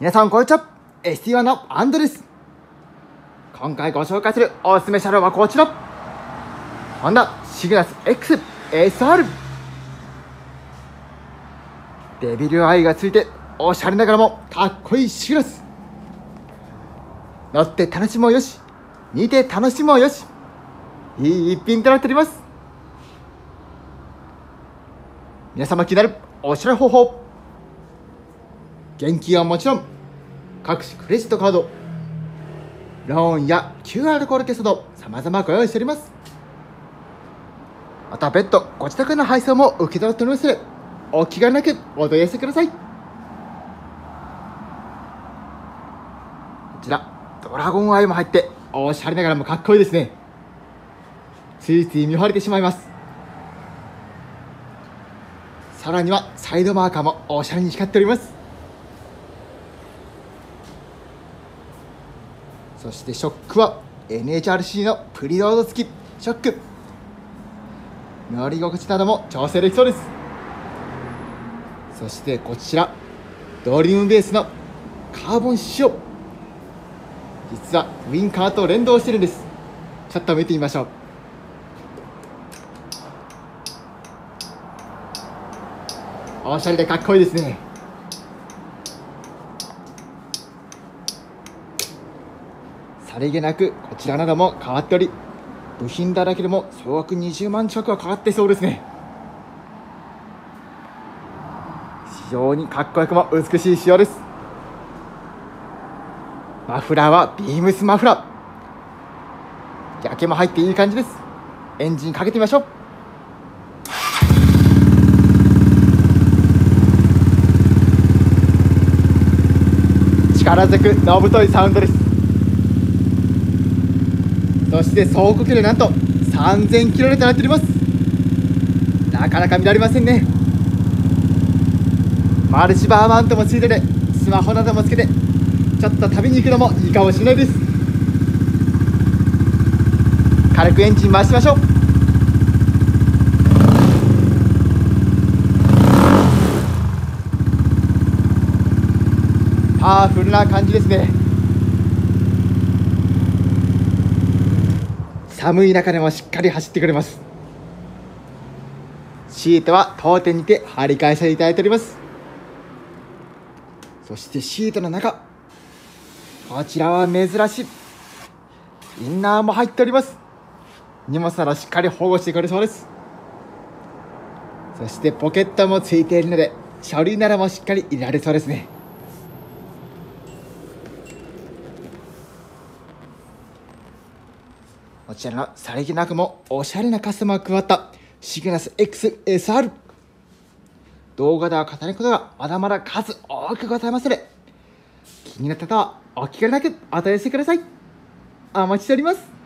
皆さんこんにちは ST1 のアンドです今回ご紹介するおすすめ車両はこちら。ホンダシグナス XSR デビルアイがついておしゃれながらもかっこいいシグナス。乗って楽しもうよし。見て楽しもうよし。いい一品となっております。皆様気になるおしゃれ方法。現金はもちろん各種クレジットカードローンや QR コード決済など様々ご用意しております。また別途ご自宅の配送も受け取っておりますのでお気軽なくお問い合わせください。こちらドラゴンアイも入っておしゃれながらもかっこいいですね。ついつい見張れてしまいます。さらにはサイドマーカーもおしゃれに光っております。そしてショックは NHRC のプリロード付き。ショック。乗り心地なども調整できそうです。そしてこちらドリームベースのカーボン仕様実はウィンカーと連動してるんです。ちょっと見てみましょう。おしゃれでかっこいいですね。さりげなくこちらなども変わっており部品だらけでも総額20万近くはかかってそうですね。非常にかっこよくも美しい仕様です。マフラーはビームスマフラー。焼けも入っていい感じです。エンジンかけてみましょう。力強くのぶといサウンドです。そして走行距離なんと3000キロとなっております。なかなか見られませんね。マルチバーマウントもついててスマホなどもつけてちょっと旅に行くのもいいかもしれないです。軽くエンジン回しましょう。パワフルな感じですね。寒い中でもしっかり走ってくれます。シートは当店にて張り替えさせていただいております。そしてシートの中こちらは珍しい。インナーも入っております。荷物などしっかり保護してくれそうです。そしてポケットもついているので書類ならもしっかり入れられそうですね。こちらのさりげなくもおしゃれなカスタマーが加わったシグナス XSR 動画では語ることがまだまだ数多くございますので気になった方はお気軽なくお問い合わせください。お待ちしております。